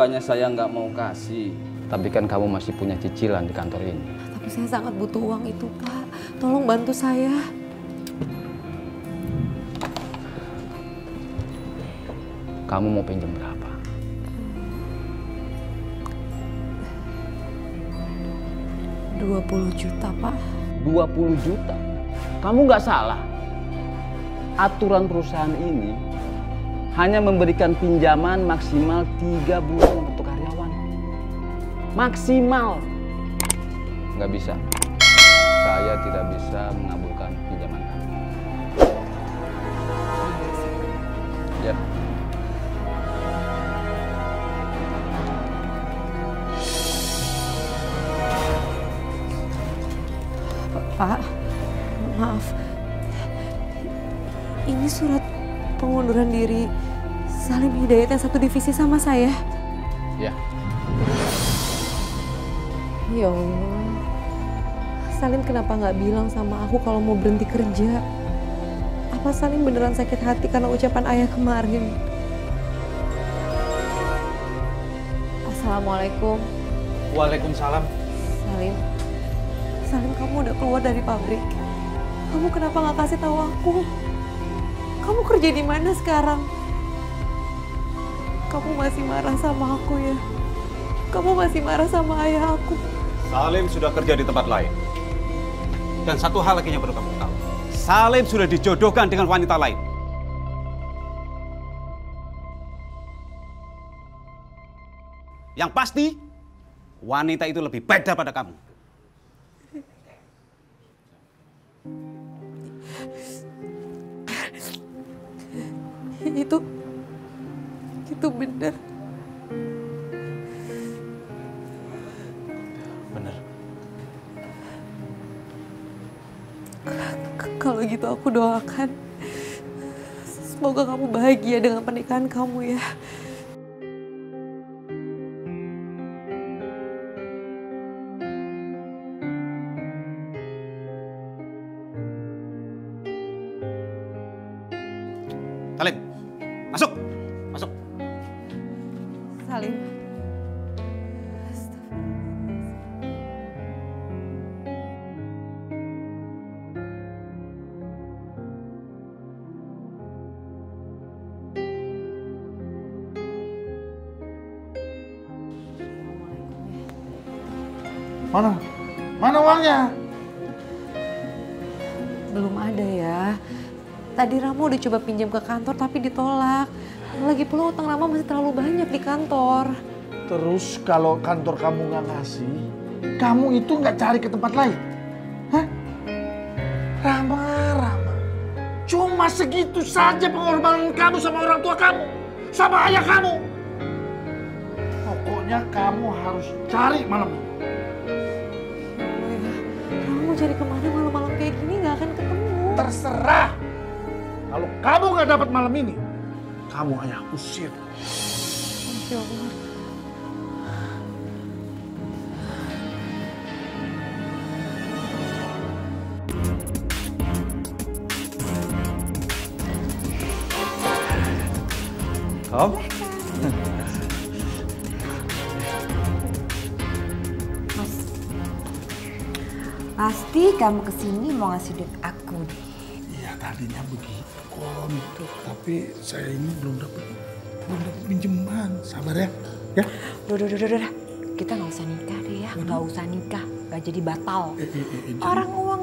Bukannya saya nggak mau kasih, tapi kan kamu masih punya cicilan di kantor ini. Tapi saya sangat butuh uang itu, Pak. Tolong bantu saya. Kamu mau pinjam berapa? Dua puluh juta, Pak. 20 juta. Kamu nggak salah. Aturan perusahaan ini hanya memberikan pinjaman maksimal tiga bulan untuk karyawan. Maksimal. Nggak bisa. Saya tidak bisa mengabulkan pinjaman kamu. Ya. Pak, maaf. Ini surat pengunduran diri Salim Hidayat yang satu divisi sama saya. Ya. Ya Allah. Salim kenapa nggak bilang sama aku kalau mau berhenti kerja? Apa Salim beneran sakit hati karena ucapan ayah kemarin? Assalamualaikum, Waalaikumsalam. Salim. Salim kamu udah keluar dari pabrik. Kamu kenapa nggak kasih tahu aku? Kamu kerja di mana sekarang? Kamu masih marah sama aku ya? Kamu masih marah sama ayah aku? Salim sudah kerja di tempat lain. Dan satu hal lagi yang perlu kamu tahu. Salim sudah dijodohkan dengan wanita lain. Yang pasti, wanita itu lebih baik daripada kamu. itu itu benar Bener. K- kalau gitu aku doakan semoga kamu bahagia dengan pernikahan kamu ya masuk, masuk. Mana? Mana uangnya? belum ada ya tadi Rama udah coba pinjam ke kantor tapi ditolak lagi pula utang Rama masih terlalu banyak di kantor Terus kalau kantor kamu nggak ngasih, kamu itu nggak cari ke tempat lain? Hah? Rama, Rama. Cuma segitu saja pengorbanan kamu sama orang tua kamu. Sama ayah kamu. Pokoknya kamu harus cari malam ini. Mau cari ke mana malam-malam kayak gini nggak akan ketemu Terserah. Kalau kamu nggak dapat malam ini, kamu ayah usir. Ya Allah. Om? Pasti kamu ke sini mau ngasih duit aku deh. Iya tadinya begitu Om. Tapi saya ini belum dapat belum dapat pinjaman. Sabar ya. Ya. Udah, udah, udah, udah, udah. Kita nggak usah nikah deh ya, nggak usah nikah, nggak jadi batal. Eh, eh, eh, eh, Orang uang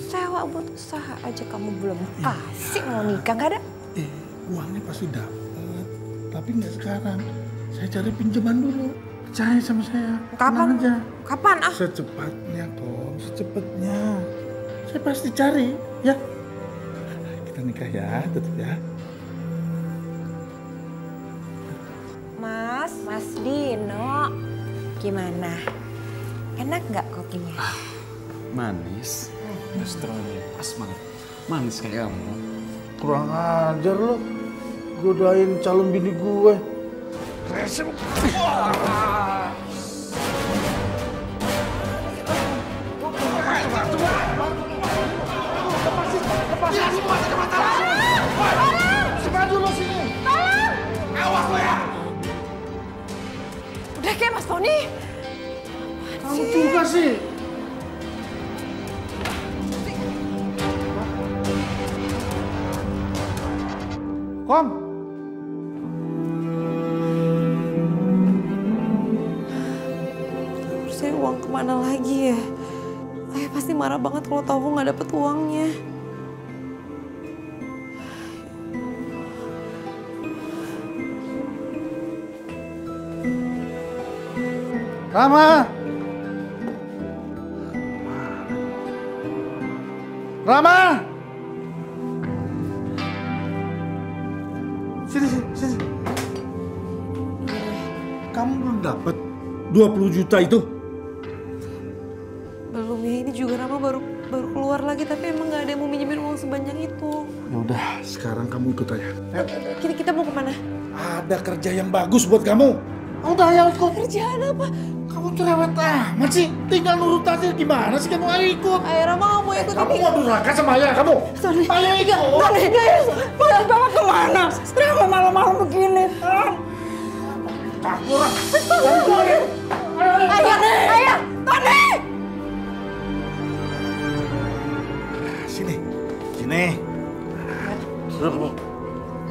sewa buat usaha aja kamu belum kasih mau nikah nggak ada? Eh, uangnya pasti dapat. Tapi nggak sekarang. Saya cari pinjaman dulu. Percaya sama saya. Kapan? Aja. Kapan ah? Secepatnya, Tom. Secepatnya. Saya pasti cari, ya. Kita nikah ya, tetap ya. Mas, Mas Dino, gimana? Enak nggak kopinya? Manis. Restorannya pas banget. Manis kayak kamu. Kurang ajar lo. Godain calon bini gue. Rese lu. Kamu juga sih. Kom, ke mana lagi ya? Ayah pasti marah banget kalau tahu aku nggak dapet uangnya. Rama. Rama. Sini, sini, sini. Kamu belum dapat 20 juta itu? Ya, ini juga Rama baru baru keluar lagi tapi emang nggak ada yang mau minjemin uang sebanyak itu. Ya udah, sekarang kamu ikut aja. Ayo. Kita kita mau ke mana? Ada kerja yang bagus buat kamu. Udah ayo ikut. Kerjaan apa? Kamu cerewet amat sih. Tinggal nurut aja gimana sih kamu ayo ikut. Ayah Rama nggak mau ikut Kamu ini. mau durhaka sama ayah kamu? Sorry. Ayo ikut. Tony, guys, Mas bawa ke mana? Kenapa malam-malam begini? Kabur. Kabur. Ayah, ayah, Tony! Sini. Duduk kamu.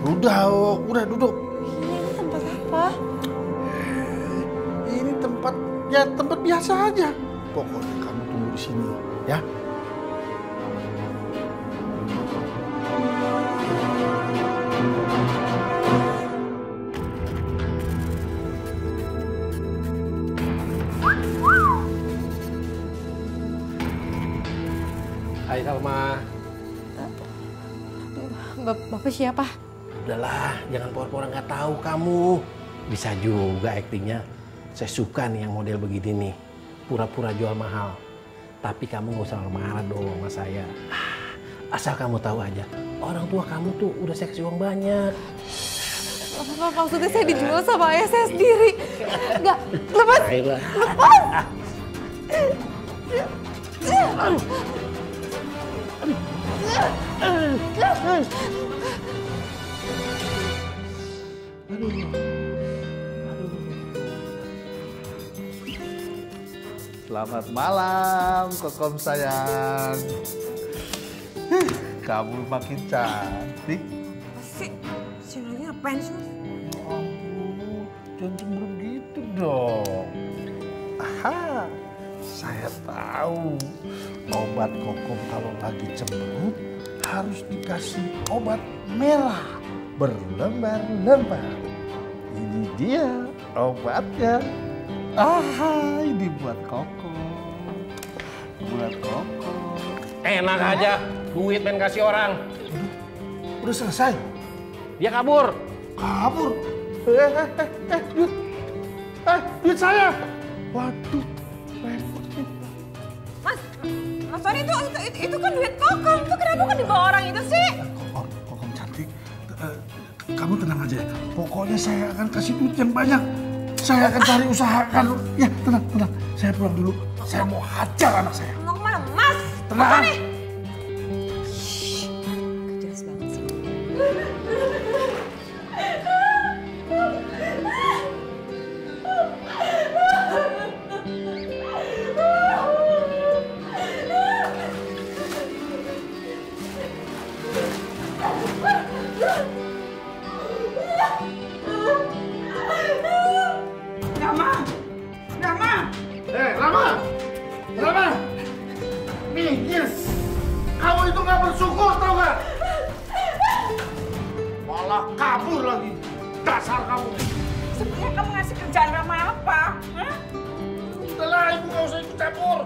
Udah, oh, udah duduk. Ini tempat apa? Ini tempat ya tempat biasa aja. Pokoknya kamu tunggu di sini, ya. Hai Salma. Bap- Bapak siapa? Udahlah, jangan pura-pura nggak tahu kamu. Bisa juga aktingnya. Saya suka nih yang model begini nih. Pura-pura jual mahal. Tapi kamu nggak usah marah dong sama saya. Ah, Asal kamu tahu aja, orang tua kamu tuh udah saya kasih uang banyak. Bapak maksudnya saya dijual sama ayah saya sendiri. Enggak, lepas. Ayolah. Selamat malam, kokom sayang. Kamu makin cantik. Si, si lagi ngapain sih? Jangan cemburu gitu dong. Aha, saya tahu obat kokom kalau lagi cemberut harus dikasih obat merah berlembar-lembar. Ini dia obatnya. Aha, ini buat koko. Buat koko. Enak aja, duit main kasih orang. Udah selesai? Dia kabur. Kabur. Eh, eh, eh, eh, duit. Eh, duit saya. Waduh. Mas, Tony itu, itu, itu, itu kan duit kokom. Itu kenapa kan dibawa orang itu sih? Kokom, kokom cantik. Eh, kamu tenang aja. Pokoknya saya akan kasih duit yang banyak. Saya akan cari usahakan. Ya, tenang, tenang. Saya pulang dulu. Saya mau hajar anak saya. Mau ke mana? Mas! Tenang. Jelas banget sih. Kabur lagi. Dasar kamu. Sebenarnya kamu ngasih kerjaan Rama apa? Hah? Udahlah, ibu nggak usah ikut campur.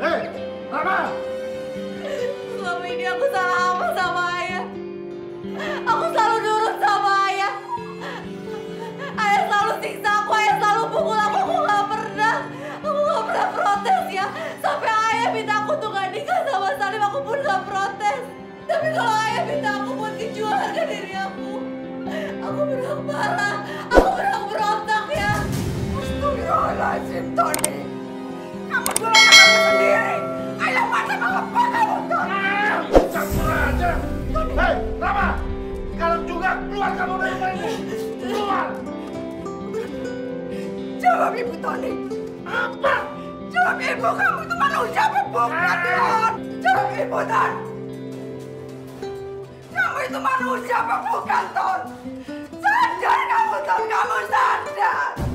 Hei, Rama! Selama ini aku salah minta aku buat kejual harga diri aku, aku berhak marah. Aku berhak berontak ya. Astagfirullahaladzim, Tony. Kamu dulu anak kamu sendiri. Ayo masa apa kamu, Tony? Campur aja. Hei, Rama! Sekarang juga keluar kamu dari rumah ini. Keluar! Ibu Tony. Apa? Jawab Ibu, kamu itu manusia apa bukan, Ton? Jawab Ibu, Ton itu manusia apa bukan, Ton? Sadar kamu, Ton. Kamu sadar.